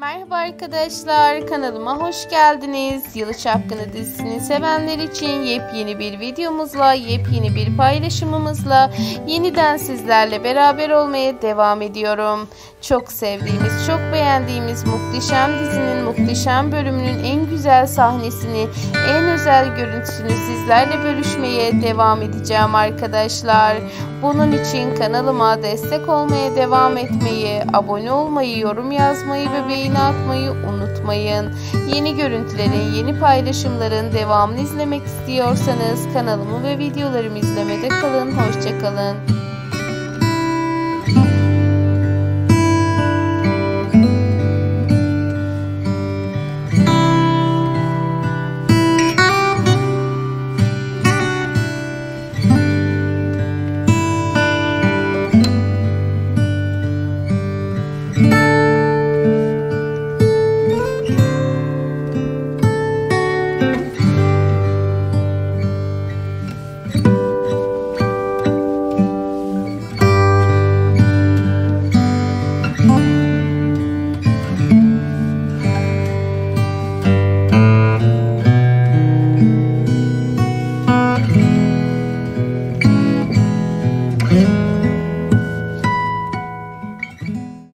Merhaba arkadaşlar, kanalıma hoş geldiniz. Yalı Çapkını dizisini sevenler için yepyeni bir videomuzla, yepyeni bir paylaşımımızla yeniden sizlerle beraber olmaya devam ediyorum. Çok sevdiğimiz, çok beğendiğimiz muhteşem dizinin muhteşem bölümünün en güzel sahnesini, en özel görüntüsünü sizlerle bölüşmeye devam edeceğim arkadaşlar. Bunun için kanalıma destek olmaya devam etmeyi, abone olmayı, yorum yazmayı ve beğeni atmayı unutmayın. Yeni görüntülerin, yeni paylaşımların devamını izlemek istiyorsanız kanalımı ve videolarımı izlemede kalın. Hoşçakalın.